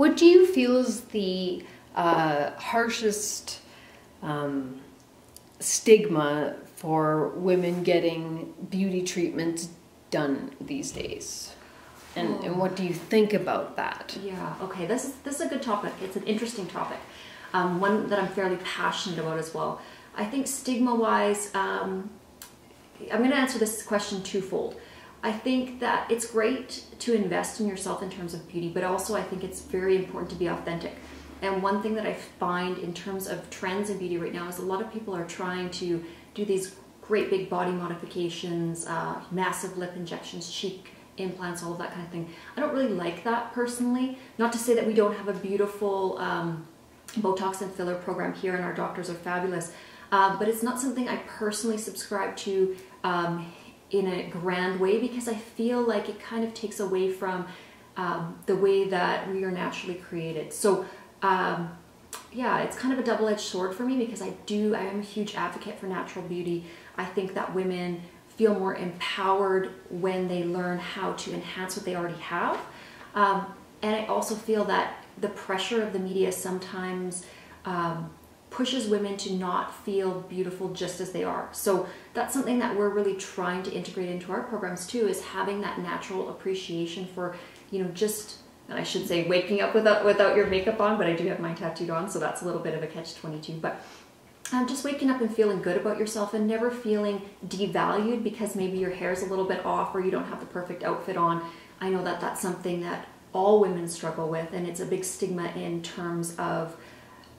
What do you feel is the uh, harshest um, stigma for women getting beauty treatments done these days? And, and what do you think about that? Yeah, okay, this is, this is a good topic. It's an interesting topic, um, one that I'm fairly passionate about as well. I think stigma wise, um, I'm going to answer this question twofold. I think that it's great to invest in yourself in terms of beauty, but also I think it's very important to be authentic. And one thing that I find in terms of trends in beauty right now is a lot of people are trying to do these great big body modifications, uh, massive lip injections, cheek implants, all of that kind of thing. I don't really like that personally. Not to say that we don't have a beautiful um, Botox and filler program here and our doctors are fabulous, uh, but it's not something I personally subscribe to um, in a grand way because I feel like it kind of takes away from um, the way that we are naturally created. So um, yeah, it's kind of a double-edged sword for me because I do, I am a huge advocate for natural beauty. I think that women feel more empowered when they learn how to enhance what they already have. Um, and I also feel that the pressure of the media sometimes um, pushes women to not feel beautiful just as they are. So that's something that we're really trying to integrate into our programs too, is having that natural appreciation for, you know, just and I should say waking up without without your makeup on, but I do have mine tattooed on, so that's a little bit of a catch-22. But um, just waking up and feeling good about yourself and never feeling devalued because maybe your hair's a little bit off or you don't have the perfect outfit on. I know that that's something that all women struggle with, and it's a big stigma in terms of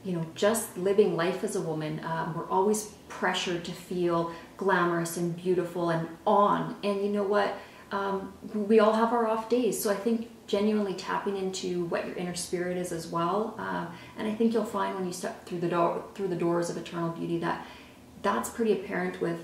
you know, just living life as a woman. Um, we're always pressured to feel glamorous and beautiful and on. And you know what? Um, we all have our off days. So I think genuinely tapping into what your inner spirit is as well. Um, and I think you'll find when you step through the door through the doors of Eternal Beauty that that's pretty apparent with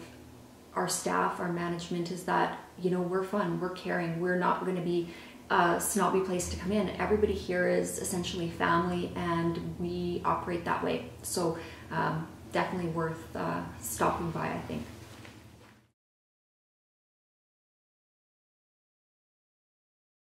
our staff, our management is that you know we're fun, we're caring, we're not going to be a snobby place to come in. Everybody here is essentially family, and we operate that way. So um, definitely worth uh, stopping by, I think.